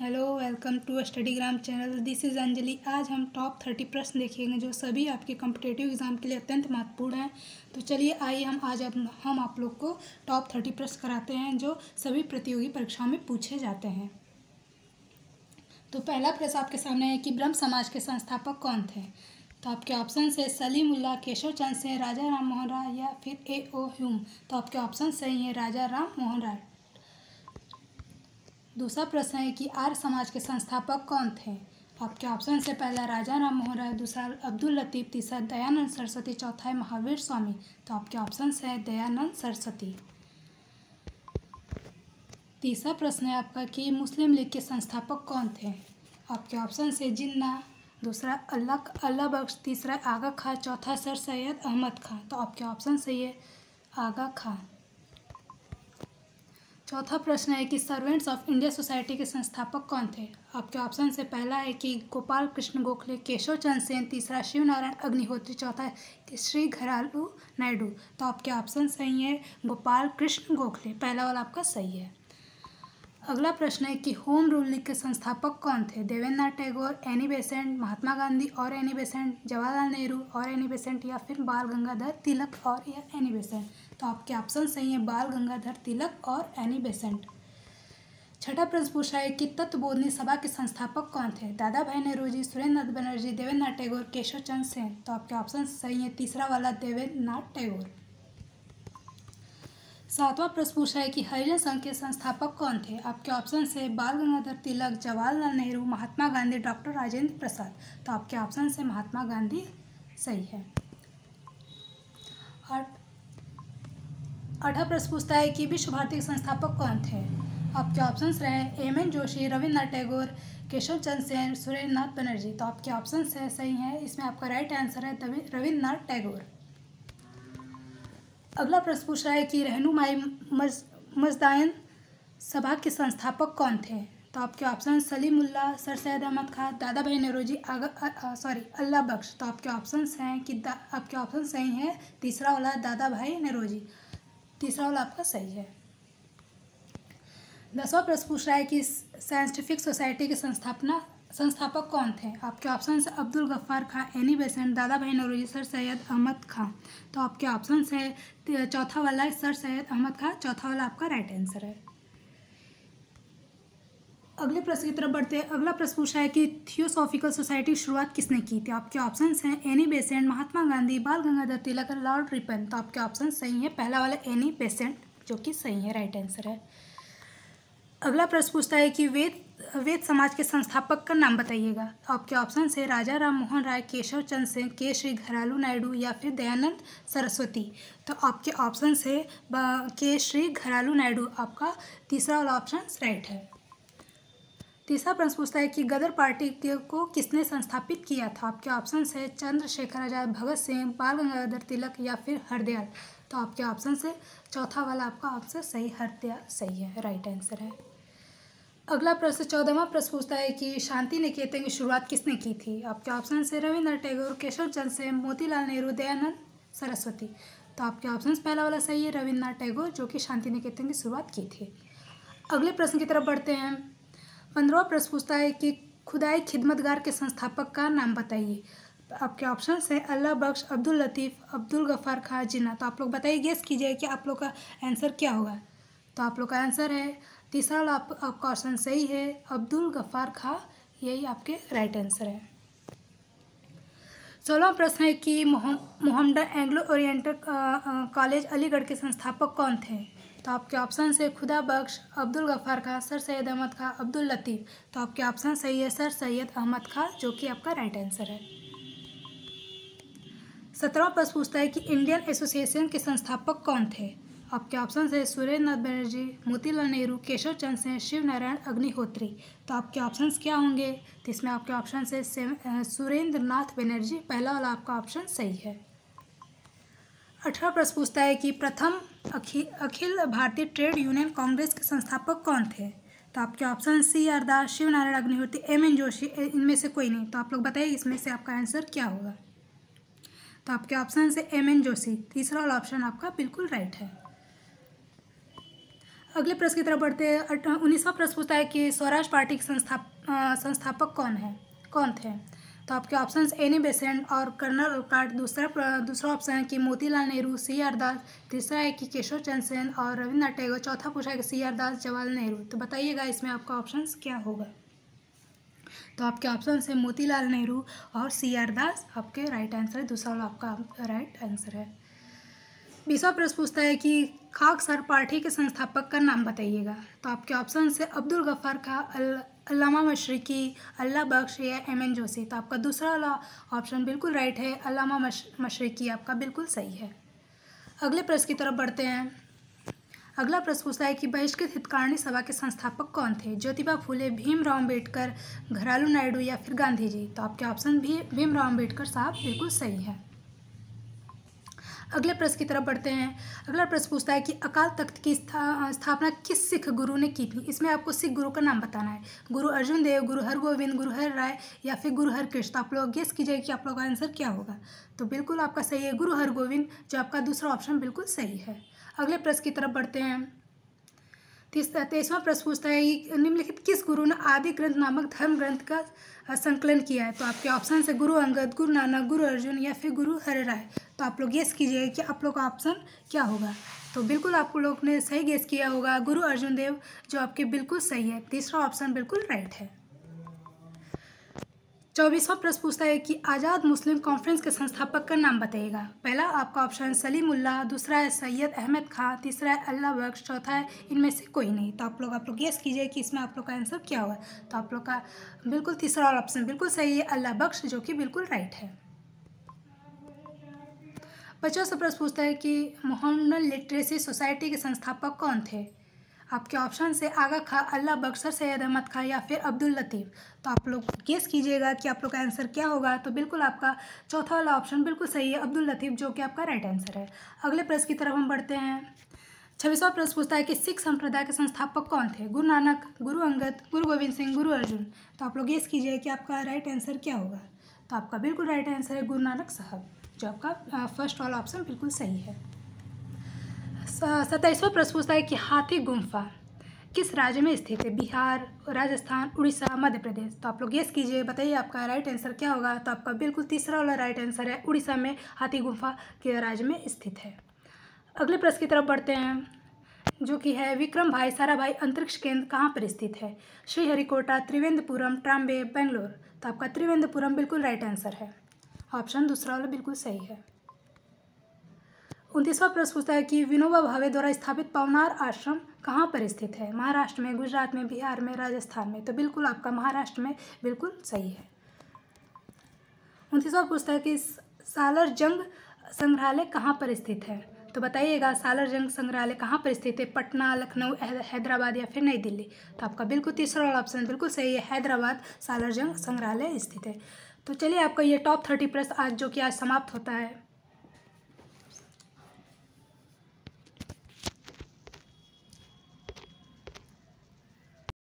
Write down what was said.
Hello welcome to study gram channel this is Anjali आज हम top thirty प्रश्न देखेंगे जो सभी आपके कॉम्पिटेटिव एग्ज़ाम के लिए अत्यंत महत्वपूर्ण हैं। तो चलिए, आइए हम आज हम आप लोग को टॉप थर्टी प्रश्न कराते हैं जो सभी प्रतियोगी परीक्षाओं में पूछे जाते हैं। तो पहला प्रश्न आपके सामने है कि ब्रह्म समाज के संस्थापक कौन थे? तो आपके ऑप्शन से सलीमुल्ला केशव चंद से राजा राम मोहन राय या फिर ए ओ ह्यूम तो आपके ऑप्शन सही है राजा राम मोहन राय। दूसरा प्रश्न है कि आर्य समाज के संस्थापक कौन थे? आपके ऑप्शन से पहला राजा राम मोहन राय, दूसरा अब्दुल लतीफ़, तीसरा दयानंद सरस्वती, चौथा है महावीर स्वामी। तो आपके ऑप्शन है दयानंद सरस्वती। तीसरा प्रश्न है आपका कि मुस्लिम लीग के संस्थापक कौन थे? आपके ऑप्शन से जिन्ना, दूसरा अल्लाह अल्लाह बख्श, तीसरा आगा खां, चौथा सर सैयद अहमद खां। तो आपके ऑप्शन सही है आगा खां। चौथा प्रश्न है कि सर्वेंट्स ऑफ़ इंडिया सोसाइटी के संस्थापक कौन थे? आपके ऑप्शन से पहला है कि गोपाल कृष्ण गोखले, केशव चंद सेन, तीसरा शिव नारायण अग्निहोत्री, चौथा है श्री घरालू नायडू। तो आपके ऑप्शन सही है, गोपाल कृष्ण गोखले। पहला वाला आपका सही है। अगला प्रश्न है कि होम रूल लीग के संस्थापक कौन थे? देवेंद्र टैगोर, एनी. बेसेंट, महात्मा गांधी और एनी. बेसेंट, जवाहरलाल नेहरू और एनी. बेसेंट या फिर बाल गंगाधर तिलक और या एनी. बेसेंट? तो आपके ऑप्शन सही है, बाल गंगाधर तिलक और एनी. बेसेंट। छठा प्रश्न पूछा है कि तत्वबोधनी सभा के संस्थापक कौन थे? दादा भाई नेहरू जी सुरेंद्र नाथ बनर्जी देवेंद्र टैगोर केशव चंद सेन। तो आपके ऑप्शन सही है, तीसरा वाला देवेंद्र नाथ टैगोर। सातवां प्रश्न पूछा है कि हरिजन संघ के संस्थापक कौन थे? आपके ऑप्शन से बाल गंगाधर तिलक, जवाहरलाल नेहरू, महात्मा गांधी, डॉक्टर राजेंद्र प्रसाद। तो आपके ऑप्शन से महात्मा गांधी सही है। और आठा प्रश्न पूछता है कि विश्व भारती के संस्थापक कौन थे? आपके ऑप्शन रहे एम एन जोशी रविन्द्रनाथ टैगोर, केशव चंद्र सेन सुरेंद्र नाथ बनर्जी। तो आपके ऑप्शन सही है। इसमें आपका राइट आंसर है रविन्द्रनाथ टैगोर। अगला प्रश्न पूछ रहा है कि रहनुमाई मज मजदायन सभा के संस्थापक कौन थे? तो आपके ऑप्शन सलीमुल्ला, सर सैद अहमद खान दादा भाई नरोजी सॉरी अल्लाह बख्श। तो आपके ऑप्शन हैं कि आपके ऑप्शन सही हैं, तीसरा वाला दादा भाई नरोजी तीसरा वाला आपका सही है। दसवा प्रश्न पूछ रहा है कि साइंटिफिक सोसाइटी की संस्थापना संस्थापक कौन थे? आपके ऑप्शन है Abdul Gaffar Khan, Annie Besant, Dada Bhai Naoroji sir Syed Ahmad Khan. तो आपके ऑप्शन है चौथा वाला सर सैयद अहमद खां, चौथा वाला आपका राइट आंसर है। अगले प्रश्न की तरफ़ बढ़ते हैं। अगला प्रश्न पूछा है कि थियोसॉफिकल सोसाइटी की शुरुआत किसने की थी? आपके ऑप्शन हैं एनी बेसेंट, महात्मा गांधी, बाल गंगाधर तिलक लॉर्ड रिपन। तो आपके ऑप्शन सही है। पहला वाला एनी बेसेंट, जो कि सही है राइट आंसर है। अगला प्रश्न पूछता है कि वेद वेद समाज के संस्थापक का नाम बताइएगा। आपके ऑप्शन है राजा राम मोहन राय, केशव चंद सिंह, के श्री घरालू नायडू या फिर दयानंद सरस्वती। तो आपके ऑप्शन है के श्री घरालू नायडू। आपका तीसरा वाला ऑप्शन राइट है। तीसरा प्रश्न पूछता है कि गदर पार्टी को किसने संस्थापित किया था? आपके ऑप्शन है चंद्रशेखर आज़ाद, भगत सिंह, बाल गंगाधर तिलक या फिर हरदयाल। तो आपके ऑप्शन से चौथा वाला आपका ऑप्शन सही हरदयाल सही है राइट आंसर है। अगला प्रश्न, चौदहवा प्रश्न पूछता है कि शांति निकेतन की शुरुआत किसने की थी? आपके ऑप्शन से रविंद्र टैगोर, केशव चंद से मोतीलाल नेहरू, दयानंद सरस्वती। तो आपके ऑप्शन पहला वाला सही है रविन्द्रनाथ टैगोर, जो कि शांति निकेतन की शुरुआत की थी। अगले प्रश्न की तरफ़ बढ़ते हैं। पंद्रवा प्रश्न पूछता है कि खुदाई खिदमतगार के संस्थापक का नाम बताइए। आपके ऑप्शन है। अल्लाह बख्श अब्दुल लतीफ़ अब्दुल गफ़ार खां जिन्ना तो आप लोग बताइए गेस कीजिए कि आप लोग का आंसर क्या होगा। तो आप लोग का आंसर है तीसरा आप, आपका ऑप्शन सही है अब्दुल गफ़ार खां यही आपके राइट आंसर है। सोलह प्रश्न है कि Mohammad Anglo Oriental College Aligarh के संस्थापक कौन थे? तो आपके ऑप्शन है खुदा बख्श अब्दुल गफ़ार खां सर सैयद अहमद खां अब्दुल लतीफ़। तो आपके ऑप्शन सही है सर सैयद अहमद खां जो कि आपका राइट आंसर है। सत्रहवा प्रश्न पूछता है कि इंडियन एसोसिएशन के संस्थापक कौन थे? आपके ऑप्शन है सुरेंद्र नाथ बनर्जी, मोतीलाल नेहरू, केशव चंद सेन शिव नारायण अग्निहोत्री। तो आपके ऑप्शंस क्या होंगे? तो इसमें आपके ऑप्शन है सुरेंद्र नाथ बनर्जी, पहला वाला आपका ऑप्शन सही है। अठारह प्रश्न पूछता है कि प्रथम अखिल भारतीय ट्रेड यूनियन कांग्रेस के संस्थापक कौन थे? तो आपके option C R Das Shiv Narayan Agnihotri, M N Joshi इनमें से कोई नहीं। तो आप लोग बताइए इसमें से आपका आंसर क्या होगा? तो आपके ऑप्शन से एम एन जोशी तीसरा वाला ऑप्शन आपका बिल्कुल राइट है। अगले प्रश्न की तरफ़ बढ़ते हैं। उन्नीसवा प्रश्न पूछता है कि स्वराज पार्टी के संस्था संस्थापक कौन है? कौन थे? तो आपके ऑप्शन एनी बेसेंट और कर्नल कार्ड दूसरा दूसरा ऑप्शन है कि मोतीलाल नेहरू सी आर दास, तीसरा है कि केशव चंद्र सेन और रविन्द्रनाथ टैगोर, चौथा पूछा है कि सी आर दास, जवाहरलाल नेहरू। तो बताइएगा इसमें आपका ऑप्शन क्या होगा? तो आपके ऑप्शन है मोतीलाल नेहरू और सी आर दास। आपके राइट आंसर है। दूसरा वाला आपका राइट आंसर है। बीसवा प्रश्न पूछता है कि खाक सर पार्टी के संस्थापक का नाम बताइएगा। तो आपके ऑप्शन से अब्दुल गफ़ार खा अल्लामा मशरकी, अल्लाह बख्श या एम एन जोशी। तो आपका दूसरा वाला ऑप्शन बिल्कुल राइट है। अल्लामा मशरकी आपका बिल्कुल सही है। अगले प्रश्न की तरफ़ बढ़ते हैं। अगला प्रश्न पूछता है कि बहिष्कृत हितकारिणी सभा के संस्थापक कौन थे? ज्योतिबा फूले, भीमराव अंबेडकर घरालू नायडू या फिर गांधी जी तो आपके ऑप्शन भी भीमराव अंबेडकर साहब बिल्कुल सही है। अगले प्रश्न की तरफ़ बढ़ते हैं। अगला प्रश्न पूछता है कि अकाल तख्त की स्था, स्थापना किस सिख गुरु ने की थी? इसमें आपको सिख गुरु का नाम बताना है। गुरु अर्जुन देव गुरु हर गोविंद गुरु हर राय या फिर गुरु हर कृष्ण। आप लोग गेस कीजिए कि आप लोग का आंसर क्या होगा। तो बिल्कुल आपका सही है। गुरु हर गोविंद जो आपका दूसरा ऑप्शन बिल्कुल सही है। अगले प्रश्न की तरफ़ बढ़ते हैं। तेईसवा प्रश्न पूछता है कि निम्नलिखित किस गुरु ने आदि ग्रंथ नामक धर्म ग्रंथ का संकलन किया है? तो आपके ऑप्शन है गुरु अंगद, गुरु नानक, गुरु अर्जुन या फिर गुरु हरे राय। तो आप लोग गेस कीजिए कि आप लोग का ऑप्शन क्या होगा। तो बिल्कुल आप लोग ने सही गेस किया होगा, गुरु अर्जुन देव, जो आपके बिल्कुल सही है। तीसरा ऑप्शन बिल्कुल राइट है। चौबीसवा प्रश्न पूछता है कि आज़ाद मुस्लिम कॉन्फ्रेंस के संस्थापक का नाम बताइएगा। पहला आपका ऑप्शन सलीमुल्ला दूसरा है सैयद अहमद खां, तीसरा है अल्लाह बख्श, चौथा है इनमें से कोई नहीं। तो आप लोग आप लोग गेस कीजिए कि इसमें आप लोग का आंसर क्या हुआ तो आप लोग का बिल्कुल तीसरा और ऑप्शन बिल्कुल सही है, अल्लाह बख्श, जो कि बिल्कुल राइट है। पचास प्रश्न पूछता है कि मोहम्मद लिटरेसी सोसाइटी के संस्थापक कौन थे? आपके ऑप्शन से आगा खा, अल्लाह बख्सर सैद अहमद खां या फिर अब्दुल लतीफ़। तो आप लोग गेस कीजिएगा कि आप लोग का आंसर क्या होगा। तो बिल्कुल आपका चौथा वाला ऑप्शन बिल्कुल सही है, अब्दुल लतीफ़, जो कि आपका राइट आंसर है। अगले प्रश्न की तरफ़ हम बढ़ते हैं। छब्बीसवा प्रश्न पूछता है कि सिख संप्रदाय के संस्थापक कौन थे? गुरु नानक, गुरु अंगद, गुरु गोविंद सिंह, गुरु अर्जुन। तो आप लोग गेस कीजिए कि आपका राइट आंसर क्या होगा। तो आपका बिल्कुल राइट आंसर है गुरु नानक साहब, जो आपका फ़र्स्ट वाला ऑप्शन बिल्कुल सही है। सत्ताईसवा प्रश्न पूछता है कि हाथी गुम्फा किस राज्य में स्थित है? बिहार, राजस्थान, उड़ीसा, मध्य प्रदेश। तो आप लोग गेस कीजिए, बताइए आपका राइट आंसर क्या होगा। तो आपका बिल्कुल तीसरा वाला राइट आंसर है, उड़ीसा में हाथी गुम्फा के राज्य में स्थित है। अगले प्रश्न की तरफ़ बढ़ते हैं, जो कि है, विक्रम भाई, सारा भाई अंतरिक्ष केंद्र कहाँ पर स्थित है? श्रीहरिकोटा, त्रिवेंद्रपुरम, ट्राम्बे, बेंगलोर। तो आपका त्रिवेंद्रपुरम बिल्कुल राइट आंसर है। ऑप्शन दूसरा वाला बिल्कुल सही है। उनतीसवा प्रश्न पूछता है कि विनोबा भावे द्वारा स्थापित पवनार आश्रम कहाँ पर स्थित है? महाराष्ट्र में, गुजरात में, बिहार में, राजस्थान में। तो बिल्कुल आपका महाराष्ट्र में बिल्कुल सही है। उनतीसवा पूछता है कि सालर जंग संग्रहालय कहाँ पर स्थित है? तो बताइएगा, सालर जंग संग्रहालय कहाँ पर स्थित है? पटना, लखनऊ हैदराबाद या फिर नई दिल्ली? तो आपका बिल्कुल तीसरा वाला ऑप्शन बिल्कुल सही है, हैदराबाद सालर जंग संग्रहालय स्थित है। तो चलिए आपका ये टॉप थर्टी प्रश्न आज जो कि आज समाप्त होता है।